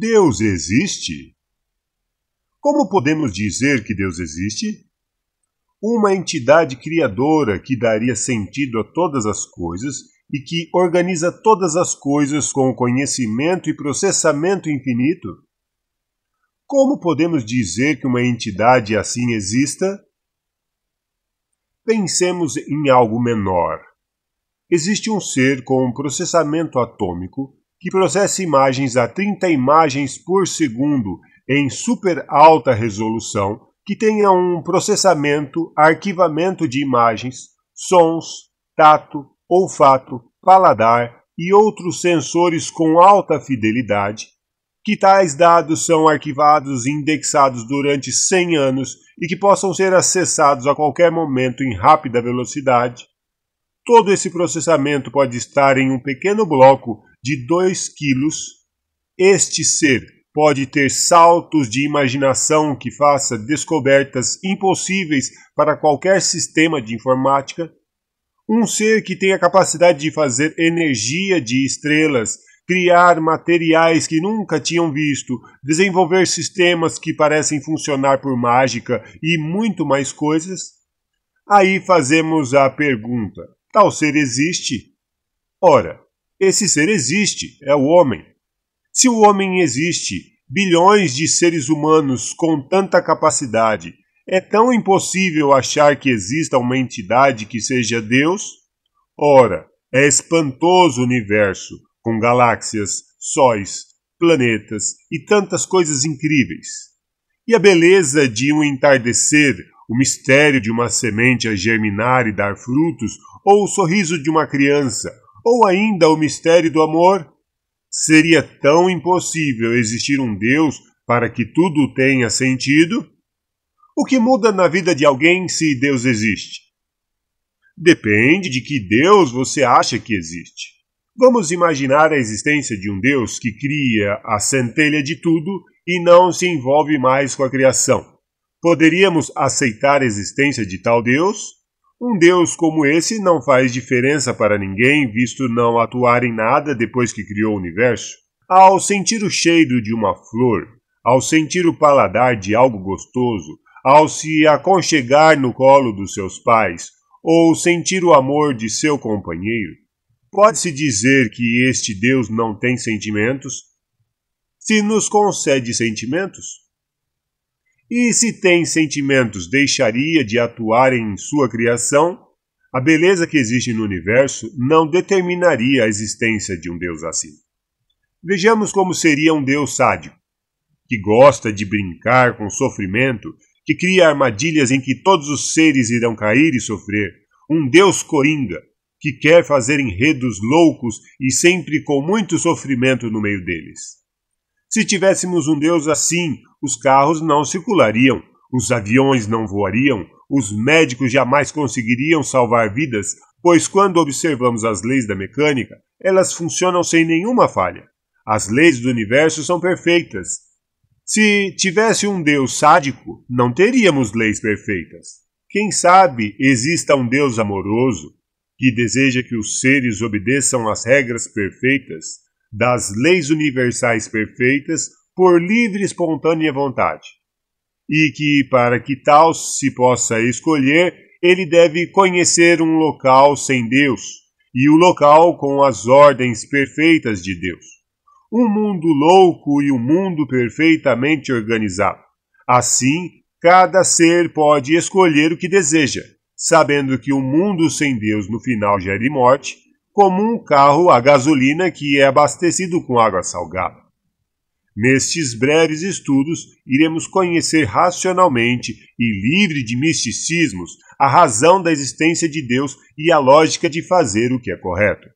Deus existe? Como podemos dizer que Deus existe? Uma entidade criadora que daria sentido a todas as coisas e que organiza todas as coisas com conhecimento e processamento infinito? Como podemos dizer que uma entidade assim exista? Pensemos em algo menor. Existe um ser com um processamento atômico que processa imagens a 30 imagens por segundo em super alta resolução, que tenha um processamento, arquivamento de imagens, sons, tato, olfato, paladar e outros sensores com alta fidelidade, que tais dados são arquivados e indexados durante 100 anos e que possam ser acessados a qualquer momento em rápida velocidade. Todo esse processamento pode estar em um pequeno bloco de 2 quilos, este ser pode ter saltos de imaginação que faça descobertas impossíveis para qualquer sistema de informática. Um ser que tem a capacidade de fazer energia de estrelas, criar materiais que nunca tinham visto, desenvolver sistemas que parecem funcionar por mágica e muito mais coisas. Aí fazemos a pergunta: tal ser existe? Ora, esse ser existe, é o homem. Se o homem existe, bilhões de seres humanos com tanta capacidade, é tão impossível achar que exista uma entidade que seja Deus? Ora, é espantoso o universo, com galáxias, sóis, planetas e tantas coisas incríveis. E a beleza de um entardecer, o mistério de uma semente a germinar e dar frutos, ou o sorriso de uma criança, ou ainda o mistério do amor? Seria tão impossível existir um Deus para que tudo tenha sentido? O que muda na vida de alguém se Deus existe? Depende de que Deus você acha que existe. Vamos imaginar a existência de um Deus que cria a centelha de tudo e não se envolve mais com a criação. Poderíamos aceitar a existência de tal Deus? Um Deus como esse não faz diferença para ninguém, visto não atuar em nada depois que criou o universo. Ao sentir o cheiro de uma flor, ao sentir o paladar de algo gostoso, ao se aconchegar no colo dos seus pais, ou sentir o amor de seu companheiro, pode-se dizer que este Deus não tem sentimentos? Se nos concede sentimentos, e se tem sentimentos, deixaria de atuar em sua criação? A beleza que existe no universo não determinaria a existência de um Deus assim. Vejamos como seria um Deus sádico, que gosta de brincar com sofrimento, que cria armadilhas em que todos os seres irão cair e sofrer. Um Deus coringa, que quer fazer enredos loucos e sempre com muito sofrimento no meio deles. Se tivéssemos um Deus assim, os carros não circulariam, os aviões não voariam, os médicos jamais conseguiriam salvar vidas, pois quando observamos as leis da mecânica, elas funcionam sem nenhuma falha. As leis do universo são perfeitas. Se tivesse um Deus sádico, não teríamos leis perfeitas. Quem sabe exista um Deus amoroso que deseja que os seres obedeçam às regras perfeitas das leis universais perfeitas por livre e espontânea vontade, e que, para que tal se possa escolher, ele deve conhecer um local sem Deus, e o local com as ordens perfeitas de Deus. Um mundo louco e um mundo perfeitamente organizado. Assim, cada ser pode escolher o que deseja, sabendo que um mundo sem Deus no final gere morte, como um carro a gasolina que é abastecido com água salgada. Nestes breves estudos, iremos conhecer racionalmente e livre de misticismos a razão da existência de Deus e a lógica de fazer o que é correto.